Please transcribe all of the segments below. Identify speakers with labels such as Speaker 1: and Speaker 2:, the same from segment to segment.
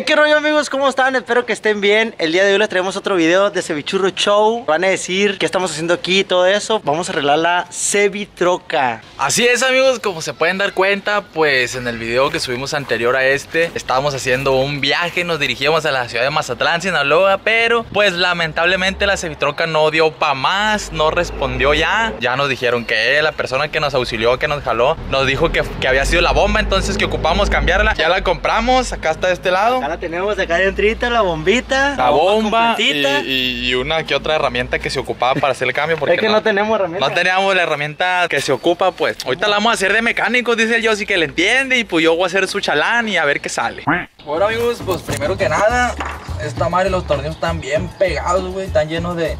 Speaker 1: qué rollo amigos, ¿cómo están? Espero que estén bien. El día de hoy les traemos otro video de Cevichurro Show. Van a decir qué estamos haciendo aquí y todo eso. Vamos a arreglar la Cevitroca.
Speaker 2: Así es amigos, como se pueden dar cuenta Pues en el video que subimos anterior a este Estábamos haciendo un viaje Nos dirigíamos a la ciudad de Mazatlán, Sinaloa Pero pues lamentablemente la Cevitroca no dio pa' más No respondió ya. Ya nos dijeron que la persona que nos auxilió, que nos jaló Nos dijo que, que había sido la bomba Entonces que ocupamos cambiarla. Ya la compramos, acá está de este lado
Speaker 1: Acá la tenemos acá adentrita, la bombita
Speaker 2: la bomba y, y- y una que otra herramienta que se ocupaba para hacer el cambio. Porque
Speaker 1: Es que no, tenemos herramienta
Speaker 2: no teníamos la herramienta que se ocupa, pues. Ahorita la vamos a hacer de mecánicos, dice el Yossi que le entiende. Y pues yo voy a hacer su chalán y a ver qué sale. Bueno, amigos, pues primero que nada, esta madre, los tornillos están bien pegados, güey. Están llenos de,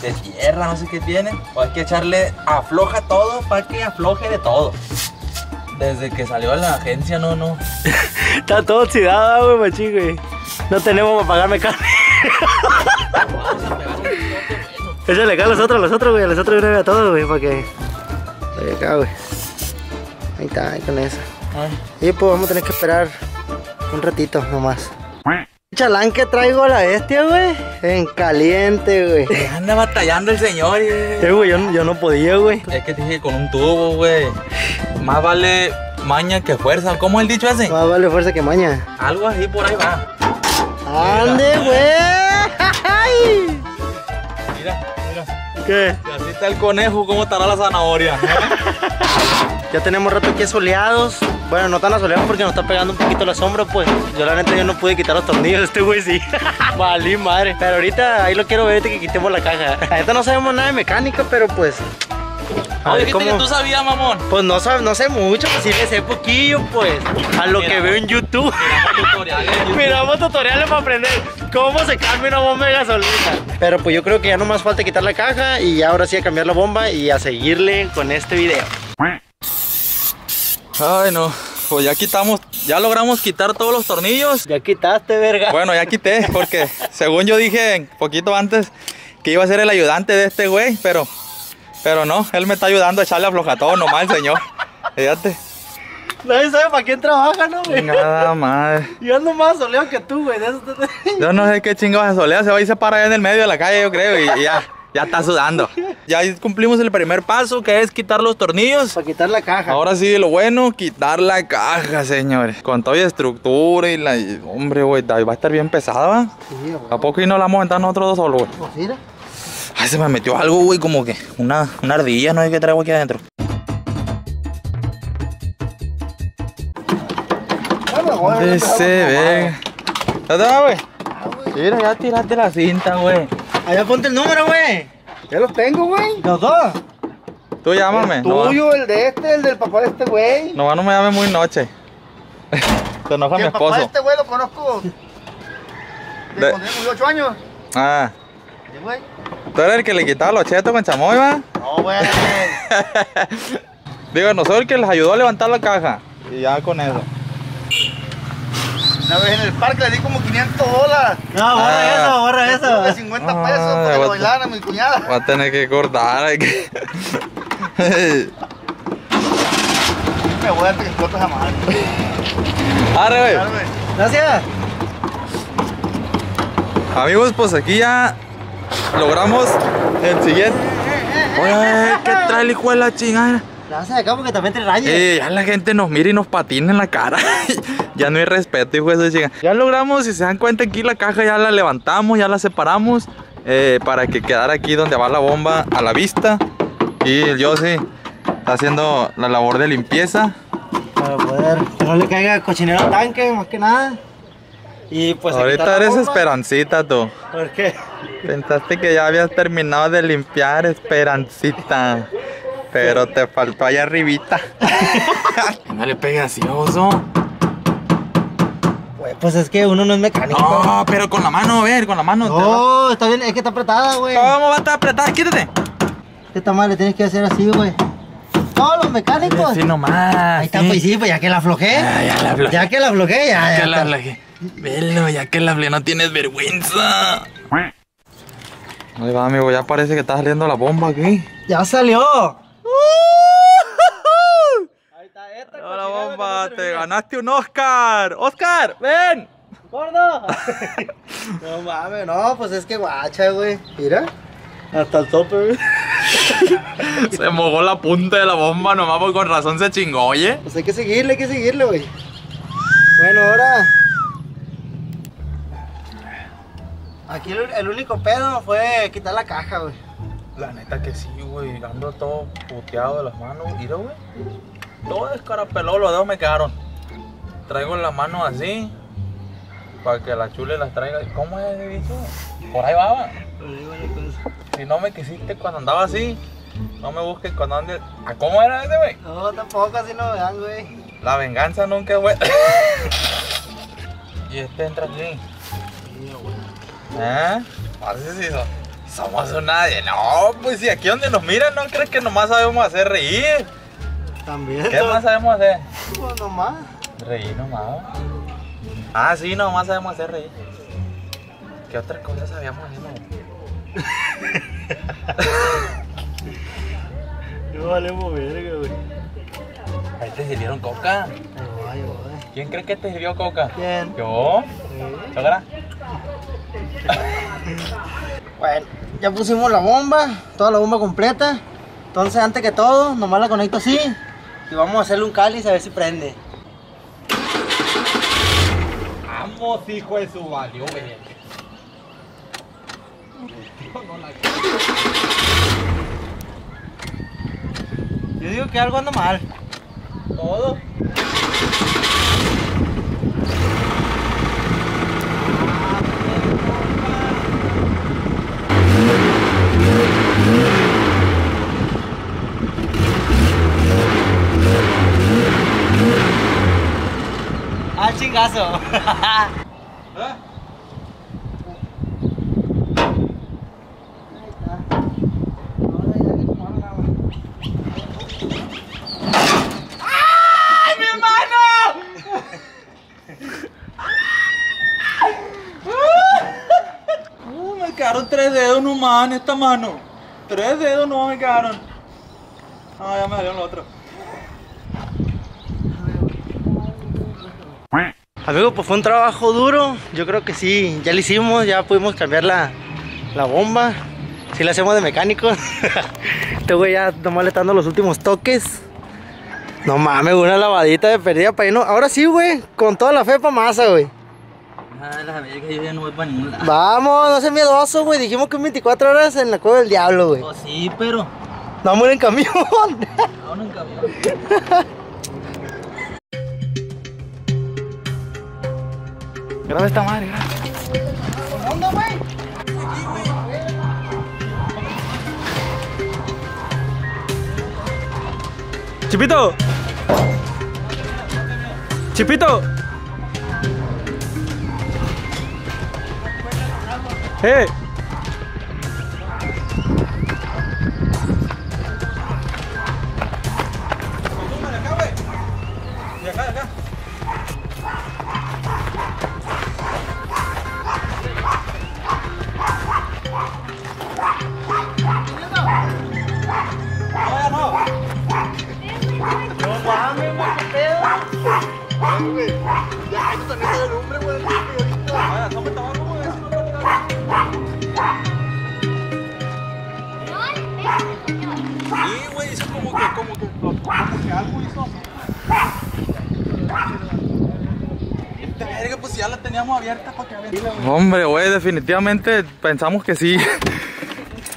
Speaker 2: de tierra, no sé qué tienen. Pues hay que echarle afloja todo para que afloje de todo. Desde que salió de la agencia, no, no.
Speaker 1: Está todo oxidado, güey, machín, güey No tenemos para pagar mecánico Échale acá a los otros, a los otros, güey, a los otros vez a todos, güey, para que... Ahí acá, güey. Ahí está, ahí con eso. Y pues vamos a tener que esperar un ratito nomás. Chalán que traigo a la bestia, güey. En caliente, güey.
Speaker 2: Anda batallando el señor, y...
Speaker 1: Eh, güey, yo, yo no podía, güey.
Speaker 2: Es que dije con un tubo, güey. Más vale maña que fuerza. ¿Cómo el dicho ese?
Speaker 1: Más vale fuerza que maña.
Speaker 2: Algo así por ahí va.
Speaker 1: ¡Ande, güey!
Speaker 2: Mira, mira.
Speaker 1: ¿Qué?
Speaker 2: Si así está el conejo, ¿cómo estará la zanahoria?
Speaker 1: Ya tenemos rato aquí soleados. Bueno, no tan asoleados porque nos está pegando un poquito la sombra, pues. Yo la neta yo no pude quitar los tornillos, este güey sí. Valí madre. Pero ahorita ahí lo quiero ver ahorita que quitemos la caja. Neta no sabemos nada de mecánica, pero pues. A ver
Speaker 2: dijiste que
Speaker 1: cómo.
Speaker 2: tú sabías, mamón.
Speaker 1: Pues no, no sé mucho, pues sí le sé poquillo, pues. A lo que veo en YouTube.
Speaker 2: Miramos tutoriales YouTube.
Speaker 1: Miramos tutoriales para aprender cómo se cambia una bomba de gasolina. Pero pues yo creo que ya no más falta quitar la caja y ya ahora sí a cambiar la bomba y a seguirle con este video.
Speaker 2: Ay, no. Pues ya quitamos, ya logramos quitar todos los tornillos.
Speaker 1: Ya quitaste, verga.
Speaker 2: Bueno, ya quité, porque según yo dije poquito antes que iba a ser el ayudante de este güey, pero, pero no, él me está ayudando a echarle aflojatón nomás el señor. Fíjate.
Speaker 1: Nadie sabe para quién trabaja, ¿no, güey?
Speaker 2: Nada madre.
Speaker 1: Yo ando más soleado que tú, güey.
Speaker 2: Yo no sé qué chingados se solea, se va y se para allá en el medio de la calle, yo creo, y, y ya, ya está sudando. Ya cumplimos el primer paso, que es quitar los tornillos.
Speaker 1: Para quitar la caja.
Speaker 2: Ahora sí, lo bueno, quitar la caja, señores. Con toda la estructura y la... y, hombre, güey, va a estar bien pesada, ¿va?
Speaker 1: Sí, güey.
Speaker 2: ¿A poco y no la vamos a aventar nosotros dos solos, güey?
Speaker 1: Pues mira.
Speaker 2: Ay, se me metió algo, güey, como que una, una ardilla, no sé qué traigo aquí adentro. ¿Dónde se ve? ¿Dónde va, güey? Mira, ya tiraste la cinta, güey.
Speaker 1: Allá ponte el número, güey.
Speaker 3: Ya los tengo, güey.
Speaker 1: Los dos.
Speaker 2: Tú llámame.
Speaker 3: El
Speaker 2: No,
Speaker 3: tuyo, el de este, el del papá de este güey.
Speaker 2: no, va, no me llames muy noche. Se enoja mi
Speaker 3: el papá de
Speaker 2: esposo.
Speaker 3: este güey lo conozco.
Speaker 2: De-
Speaker 3: cuando tenía 8 años.
Speaker 2: Ah,
Speaker 3: güey.
Speaker 2: tú eres el que le quitaba los chetos con chamoy, va.
Speaker 3: No, güey.
Speaker 2: Digo, nosotros el que les ayudó a levantar la caja. Y ya con eso.
Speaker 3: Una vez en el parque le di como 500 dólares.
Speaker 1: No, borra
Speaker 2: Ah.
Speaker 1: eso, borra
Speaker 3: De
Speaker 1: eso.
Speaker 3: 50
Speaker 2: Ah,
Speaker 3: pesos para que lo bailaran a mi cuñada.
Speaker 2: Va a tener que cortar. hay que-
Speaker 3: Me voy a dar que explotas a madre.
Speaker 2: Arre, güey.
Speaker 1: Gracias.
Speaker 2: Amigos, pues aquí ya logramos el siguiente. Oye, ¿qué trae el hijo de la chingada?
Speaker 1: Gracias acá porque también te rayes.
Speaker 2: Eh, ya la gente nos mira y nos patina en la cara. ya no hay respeto, hijo de chingada. Ya logramos, si se dan cuenta, aquí la caja ya la levantamos, ya la separamos. eh, para que quedara aquí donde va la bomba a la vista. Y el Yossi está haciendo la labor de limpieza.
Speaker 1: Para poder que no le caiga cochinero al tanque, más que nada. Y pues
Speaker 2: Ahorita eres
Speaker 1: bomba.
Speaker 2: esperancita tú.
Speaker 1: ¿Por qué?
Speaker 2: Pensaste que ya habías terminado de limpiar, Esperancita. Pero te faltó allá arribita. no le pegues así, oso.
Speaker 1: Pues es que uno no es mecánico.
Speaker 2: No, pero con la mano, a ver, con la mano.
Speaker 1: No, está bien, es que está apretada, güey.
Speaker 2: ¿Cómo va a estar apretada? Quítate.
Speaker 1: Esta madre tienes que hacer así, güey. Todos los mecánicos.
Speaker 2: Sí, nomás.
Speaker 1: Ahí está, pues sí, pues ya que la aflojé.
Speaker 2: Ah, ya la aflojé.
Speaker 1: Ya que la aflojé, ya, ya.
Speaker 2: que la aflojé. Velo, ya que la hablé, no tienes vergüenza. Ahí va, amigo, ya parece que está saliendo la bomba aquí.
Speaker 1: Ya salió.
Speaker 2: Te ganaste un Oscar. Oscar, ven.
Speaker 1: ¡Gordo! no mames, no, pues es que guacha, güey. Mira. Hasta el tope, güey.
Speaker 2: Se mojó la punta de la bomba nomás, porque con razón se chingó, oye.
Speaker 1: Pues hay que seguirle, hay que seguirle, güey. Bueno, ahora. Aquí el, el único pedo fue quitar la caja, güey.
Speaker 2: La neta que sí, güey. Ando todo puteado de las manos. Mira, güey. Todo descarapelado, los dedos me quedaron. Traigo las manos así. Para que la chule las traiga. ¿Cómo es ese bicho? Por ahí va. Si no me quisiste cuando andaba así, no me busques cuando ande. ¿A cómo era ese, güey?
Speaker 1: No, tampoco así no vean, güey.
Speaker 2: La venganza nunca es buena. y este entra aquí. ¿Eh? Parece si so- somos un nadie. No, pues si aquí donde nos miran, ¿no crees que nomás sabemos hacer reír?
Speaker 1: También.
Speaker 2: ¿Qué más sabemos hacer?
Speaker 1: Pues nomás.
Speaker 2: Reír nomás. Ah, sí, nomás sabemos hacer reír. ¿Qué otra cosa sabíamos hacer? no?
Speaker 1: Valemos verga, güey.
Speaker 2: Ahí te sirvieron coca.
Speaker 1: Voy.
Speaker 2: ¿Quién cree que te sirvió coca?
Speaker 1: ¿Quién?
Speaker 2: ¿Yo?
Speaker 1: Sí. Bueno, ya pusimos la bomba, toda la bomba completa. Entonces, antes que todo, nomás la conecto así. Y vamos a hacerle un cáliz a ver si prende.
Speaker 2: Vamos, hijo de su valió, güey.
Speaker 1: Yo digo que algo anda mal.
Speaker 2: Todo.
Speaker 1: ¡Ah, chingazo!
Speaker 2: Me quedaron tres dedos nomás en esta mano. Tres dedos no me quedaron. Ah, ya me salieron los otros.
Speaker 1: Amigo, pues fue un trabajo duro. Yo creo que sí, ya lo hicimos, ya pudimos cambiar la, la bomba. Sí la hacemos de mecánico. este güey ya nomás le está dando los últimos toques. No mames, una lavadita de perdida para irnos. Ahora sí, güey, con toda la fe pa' masa, güey.
Speaker 4: Ah, la verga, yo ya no voy para ningún lado.
Speaker 1: Vamos, no seas miedoso, güey. Dijimos que en 24 horas en la cueva del diablo, güey.
Speaker 4: Pues sí, pero.
Speaker 1: No vamos en camión.
Speaker 4: Aún en camión.
Speaker 2: Graba esta madre, graba.
Speaker 1: ¿Dónde, güey?
Speaker 2: Chipito. Chipito. Eh.
Speaker 1: No güey,
Speaker 2: hizo como que, como que, como que algo hizo. Esta verga, pues ya la teníamos abierta para que abriera. Hombre, güey, definitivamente pensamos que sí.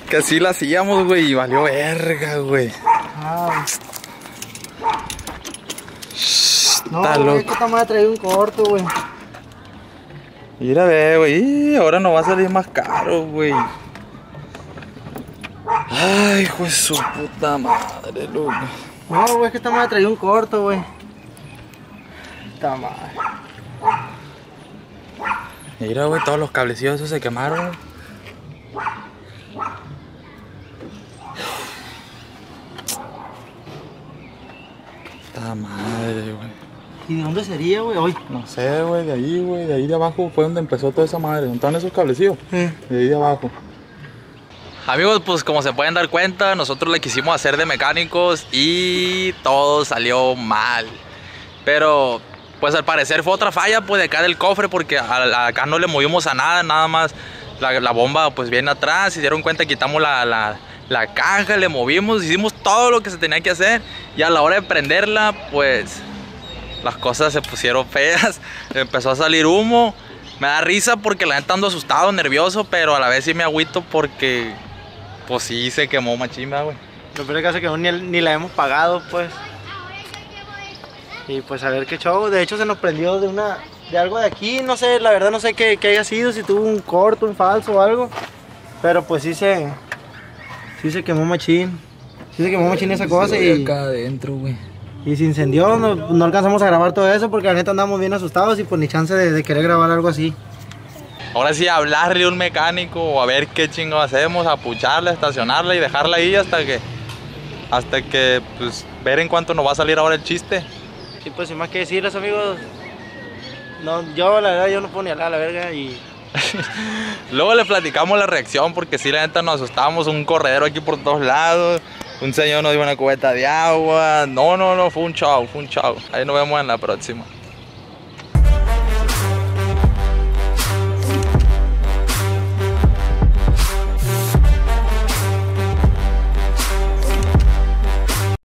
Speaker 2: Que sí la hacíamos, güey, y valió verga, güey.
Speaker 1: Ah, no,
Speaker 2: Está
Speaker 1: güey,
Speaker 2: loco.
Speaker 1: que esta madre traía un corto, güey.
Speaker 2: Mira, ve, güey, ahora nos va a salir más caro, güey. Ay, hijo de su puta madre, loco.
Speaker 1: No, güey, es que esta madre traía un corto, güey. Esta madre.
Speaker 2: Mira, güey, todos los cablecillos esos se quemaron. Esta madre, güey.
Speaker 1: ¿Y de dónde sería, güey? Hoy.
Speaker 2: No sé, güey, de ahí, güey, de ahí de abajo fue donde empezó toda esa madre. ¿Dónde están esos cablecillos? De ahí de abajo. Amigos, pues como se pueden dar cuenta, nosotros le quisimos hacer de mecánicos y todo salió mal. Pero Pues al parecer fue otra falla pues de acá del cofre porque acá no le movimos a nada, nada más la, bomba pues viene atrás, se dieron cuenta, quitamos la, la, la caja, le movimos, hicimos todo lo que se tenía que hacer y a la hora de prenderla pues las cosas se pusieron feas, empezó a salir humo. Me da risa porque la neta ando asustado, nervioso, pero a la vez sí me agüito porque pues sí se quemó machimba, güey.
Speaker 1: Lo peor es que que ni, ni la hemos pagado, pues. Y pues a ver qué show. De hecho se nos prendió de una de algo de aquí, no sé, la verdad no sé qué, qué haya sido, si tuvo un corto, un falso o algo. Pero pues sí se sí se quemó machín. Sí se quemó machín esa cosa y,
Speaker 4: acá adentro, güey.
Speaker 1: y se incendió. No, no alcanzamos a grabar todo eso porque la neta andamos bien asustados y pues ni chance de, de querer grabar algo así.
Speaker 2: Ahora sí, hablarle a un mecánico o a ver qué chingo hacemos, apucharla, estacionarla y dejarla ahí hasta que, hasta que, pues, ver en cuánto nos va a salir ahora el chiste.
Speaker 1: Y pues sin más que decirles amigos. No, yo la verdad yo no puedo ni hablar a la verga y
Speaker 2: Luego le platicamos la reacción porque sí, la neta nos asustábamos, un corredero aquí por todos lados, un señor nos dio una cubeta de agua. No, no, no, fue un show, fue un show. Ahí nos vemos en la próxima.